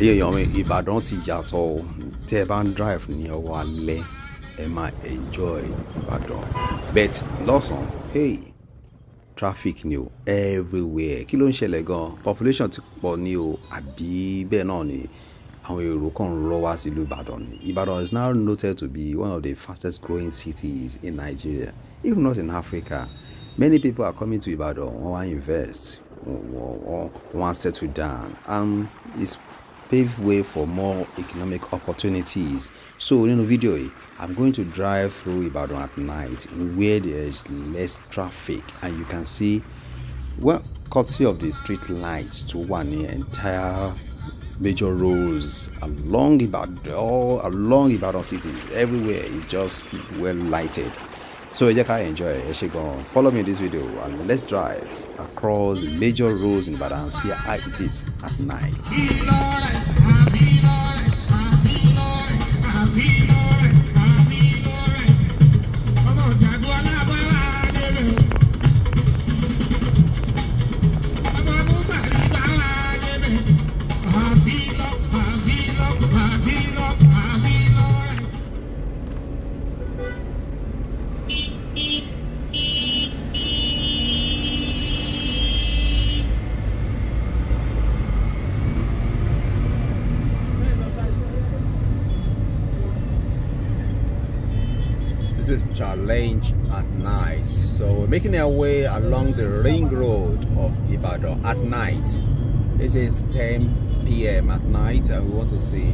èèyàn mi ìbàdàn ti yàtọ̀ o. Tẹ́ ẹ bá ń drive ní ọwọ́ alẹ́ ẹ máa enjoy ìbàdàn. But lọ́sàn-án hey traffic ni o everywhere. Kí ló ń ṣẹlẹ̀ gan population ti pọ̀ ní o àbí bẹ́ẹ̀ náà ni àwọn èrò kan rọ́ wá sílùú ìbàdàn ni. Ìbàdàn is now noted to be one of the fastest growing cities in nigeria if not in africa. Many people are coming to ibadan wọ́n wá invest wọ́n wọ́n settle down. And it's pave way for more economic opportunities. So in the video, i'm going to drive through ibadan at night where there is less traffic and you can see well courtesy of the street lights tó one entire major roads along ibadan all along ibadan city everywhere is just well lighted so ẹ jẹ́ enjoy ṣe gan follow me in this video and let's drive across major roads in ibadan and see at night. Making our way along the ring road of Ibadan at night. This is 10 p.m. at night, and we want to see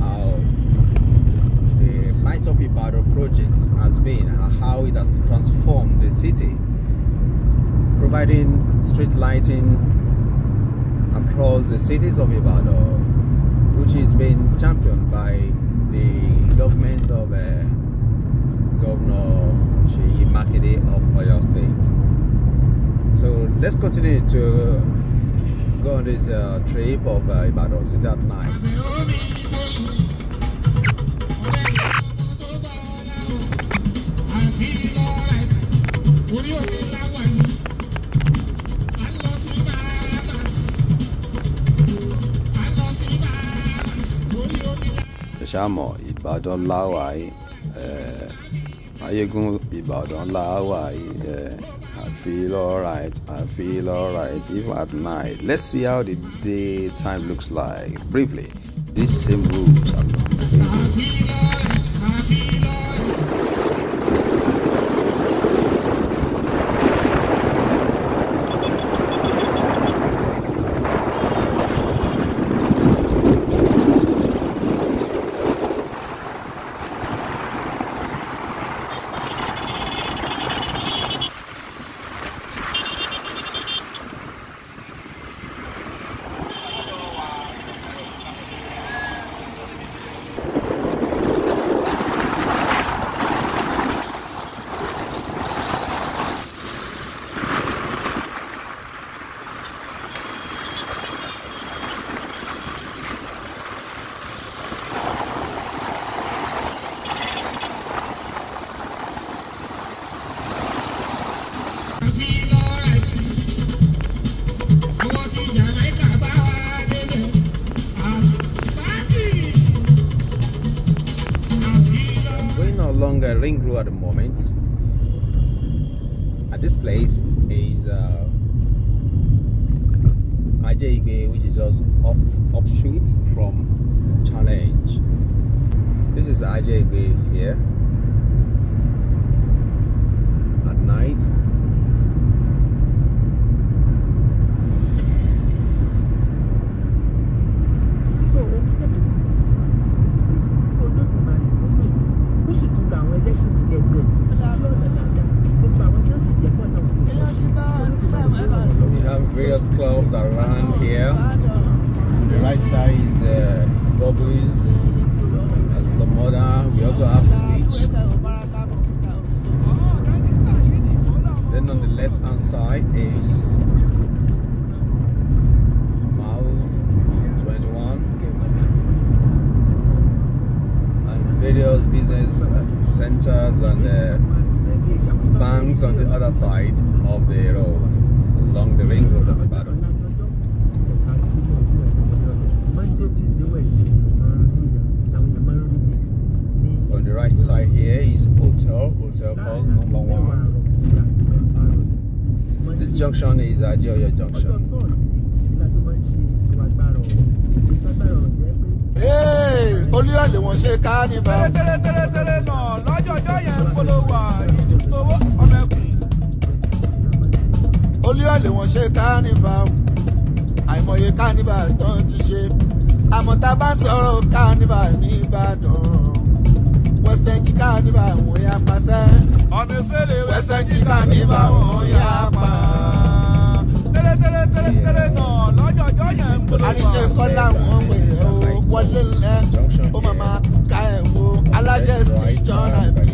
how the Light Up Ibadan project has been and how it has transformed the city, providing street lighting across the cities of Ibadan, which is being championed by the government of. Uh, Governor Seyi Makinde of Oyo State. So let's continue to go on this uh, trip of uh, Ibadan City at night. ṣàmọ̀ Ìbàdàn láwàáyé ayégún Ìbàdàn láwàáyé I feel alright I feel alright. Even at night let's see how the day time looks like. Briefly these same rules are a ring road at the moment. At this place is uh, Ajayigbe, which is just off offshoot from Challenge. This is Ajayigbe here at night. Side is uh, Bubbles and some other. We also have Switch. Then on the left hand side is Mauve 21 and various business centers and uh, banks on the other side of the road along the ring road of Ibadan. No, hotel called number one. This junction is Adeoyo junction. Hey, olúyọ̀lé wọn ṣe kánífà. kẹ́lẹ́kẹ́lẹ́kẹ́lẹ́ náà lọ́jọ́jọ́ yẹn ń polówó ìdúgbòwò ọmọ ẹkùn. olúyọ̀lé wọn ṣe kánífà àìmọye kánífà tó ń ti ṣe àmọ́ tá a bá carnival, kánífà ní Ìbàdàn western jika ní bá wọn ya pa sẹ́. ọ̀nà ìfẹ́lẹ̀ western jika ní bá wọn ya pa. tẹ́lẹ̀ tẹ́lẹ̀ tẹ́lẹ̀ tẹ́lẹ̀ náà lọ́jọ́ ọjọ́ yẹn ń bolo. àníṣe kọ́ làwọn wèrè o wọlé lẹ́ o màmá ká ẹ̀ wo alájẹ́ sí jọ́nà mi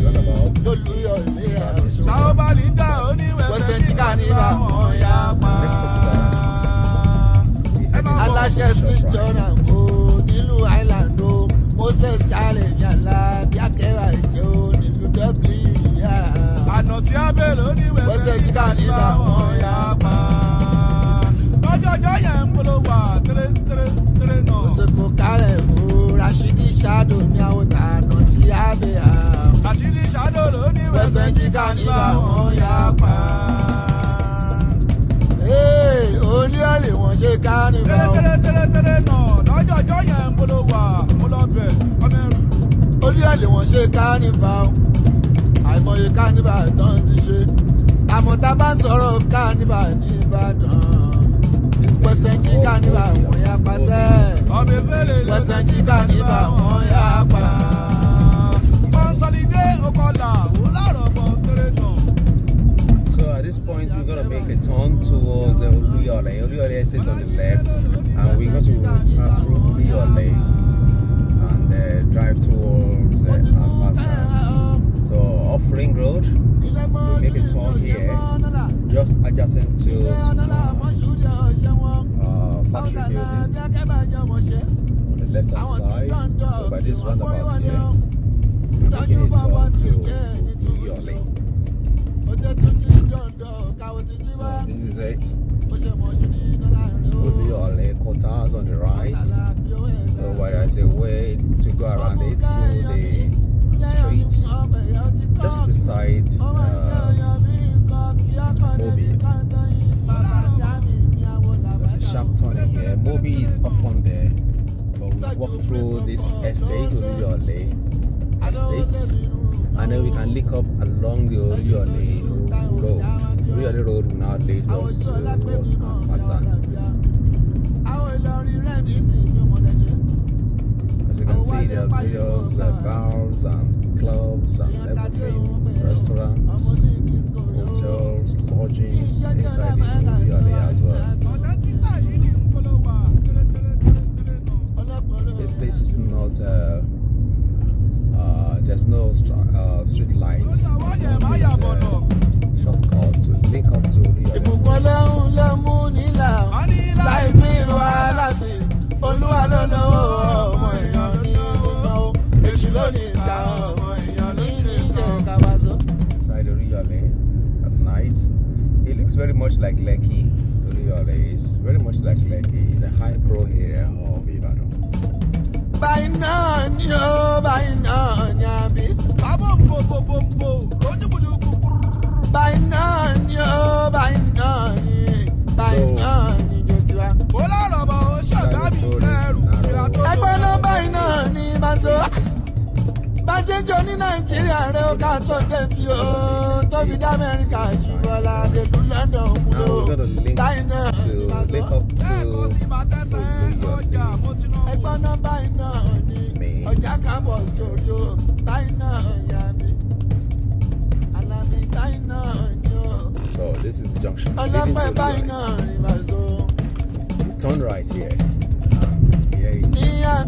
lólùyọ̀lé àrùsọ. táwọn bá lè dá òní western jika ní wọn ya pa. alájẹ́ sí jọ́nà mi. tí a bè lórí wẹsẹ̀ kíkà nígbà wọn yà pa. lọ́jọ́jọ́ yẹn ń bolo wà tẹ́lẹ̀ tẹ́lẹ̀ tẹ́lẹ̀ náà. òsèkò kárẹ̀ mú Rashidi Shado ní àwọn tàànà tí a bè yà. Rashidi Shado lórí wẹsẹ̀ kíkà nígbà wọn yà pa. olú ẹ̀ lè wọ́n ṣe kárìmọ́. tẹ́lẹ̀ tẹ́lẹ̀ tẹ́lẹ̀ náà lọ́jọ́jọ́ yẹn ń bolo wà mo lọ bẹ̀ ọmọ ẹ̀rù. olú ẹ̀ lè wọ́n ṣe àìmọye kánífà tán ti ṣe. àmọ́ tá a bá ń sọ̀rọ̀ kánífà ní Ìbàdàn. Jí kánífà wọn yá ìfẹ́lẹ̀ Western jí kánífà wọn yá pa. kọ́nsọ́lídé ọkọlà òun láàrọ̀ bọ̀ tẹ́lẹ̀ náà. So at this point, we're gonna make a turn towards uh, Oluyole. Oluyole is on the left, and we're going to pass through Oluyole and uh, drive towards uh, Almata. So off Ring Road, make a turn here, just adjacent to uh, factory building on the left hand side. So by this roundabout here, we're making a turn to Oluyole. So this is it. Oluyole Quarters on the right. So where there's a way to go around it through the streets just beside uh, Mobi. There's a sharp turning here. Mobi is off on there, but we walk through this estate, Oluyole estate, and then we can look up along the Oluyole road. Oluyole road now lead us to Patan. As can see, there are various uh, bars and clubs and everything, restaurants, hotels, lodgings inside this as well. tẹ́lẹ̀ tẹ́lẹ̀ tẹ́lẹ̀ tẹ́lẹ̀ náà. This place is not. Uh, uh, there's no uh, street lights. shortcut to link up to Oluyole. ìbùkún lakhlaki eh, the high pro area eh, of Ibadan. bàyìnà ni ó bàyìnà ni àbí. bàbá ń bo bo bo ń bo oníbùdó kúkúrú. bàyìnà ni ó bàyìnà ni bàyìnà ni jò tiwa. ó lọ́rọ̀ bọ̀ ó ṣọ̀gá mi lẹ́rù síra tó. ẹgbẹ́ náà bàyìnà ni bàṣọ bá ṣe jọ ní nàìjíríà rẹ ó ká tó débi o tóbi d'Amẹ́ríkà ṣùgbọ́n ládé lù lọ́dọ̀ òun ló báyìí náà bàzọ́. up to so this is the junction leading to. You turn right here. Níyà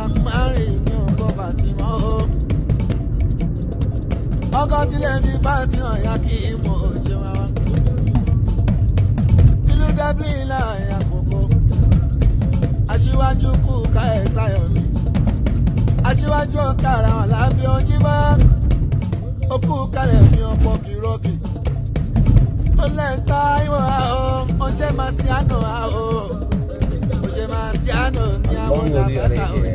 ọkọ tilẹ̀ ti hàn ya kí mo ṣe wá wá. ìlú dublin láàárín àkókò aṣíwájú kù ká ẹ̀ sáyọ̀ mi. aṣíwájú ọ̀kadà wọn lábí ojú bá ó kú kalẹ̀ mi ọ̀pọ̀ kìrọ́kì. ó lẹ́ńtà ìwọ̀n o ó ṣe máa ṣe àná o ó ṣe máa ṣe àná ní àwọn ìjàmbá ó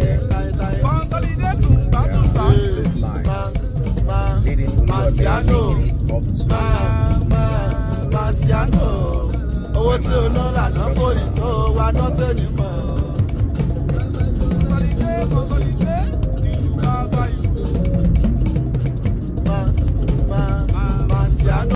Marciano Marciano owó tí o ná lànà kò ní tó wa ná tó ní mọ̀. Consolidate, consolidate. Ìlú bàbá ìlú. Ma- ma- Marciano.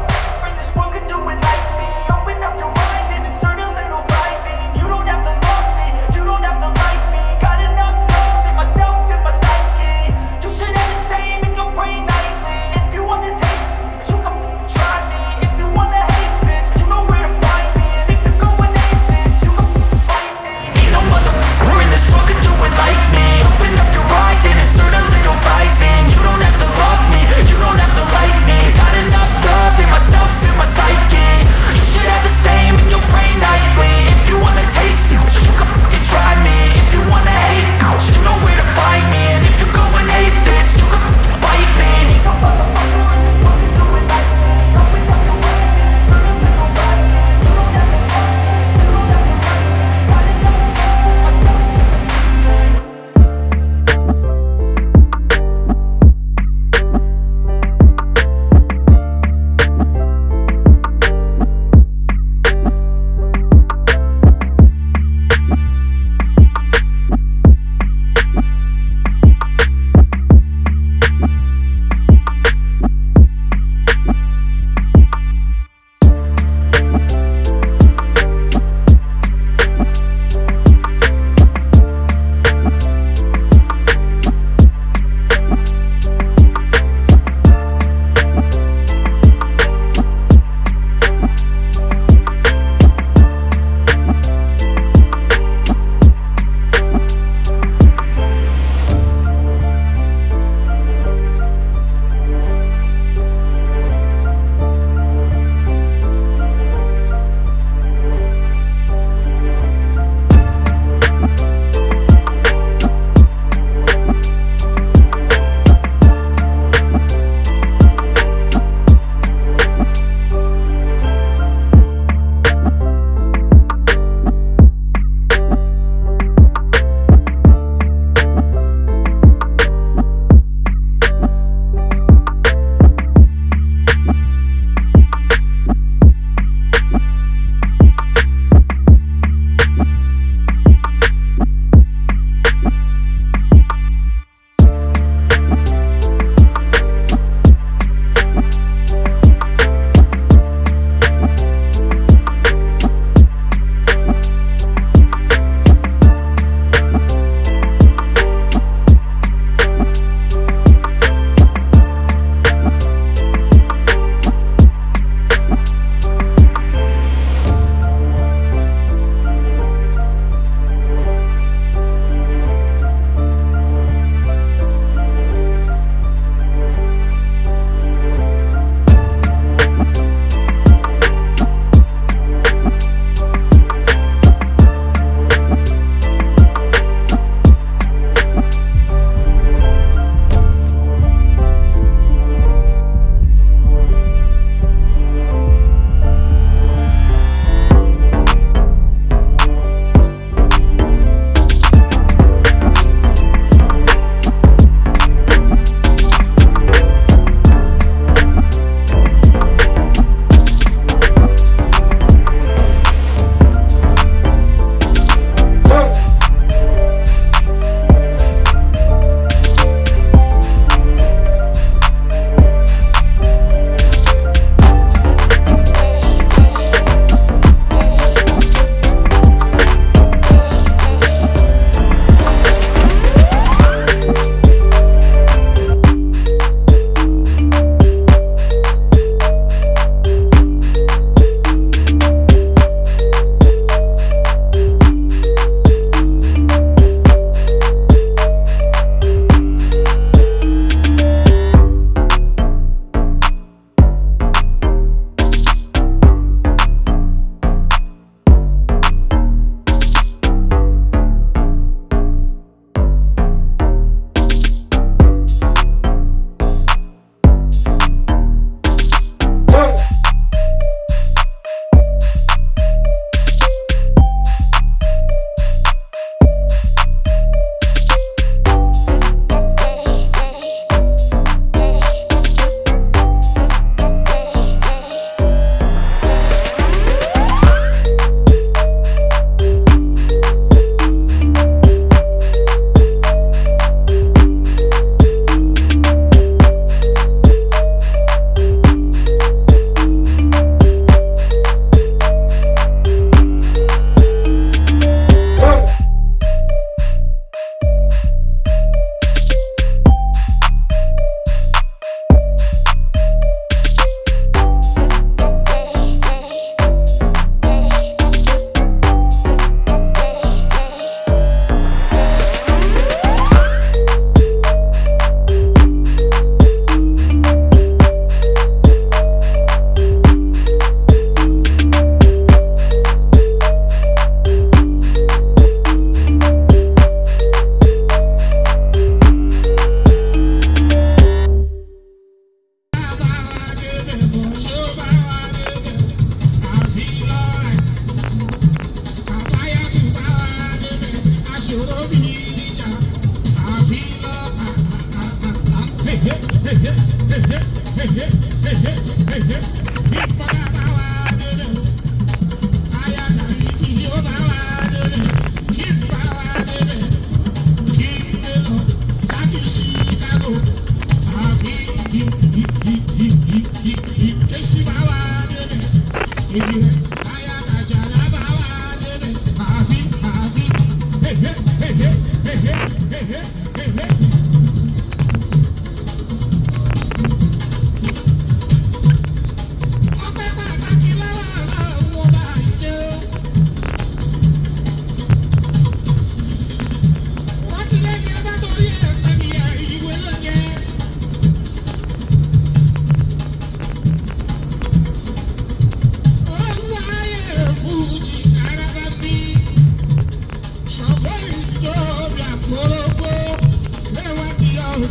You.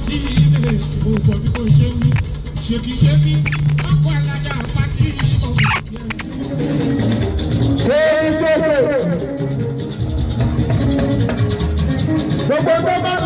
pati ilé òkò bí kò ṣe wí ṣèkì ṣe bí ọkọ alájà pati ìbọn ti ẹ sí. gbogbo gbogbo.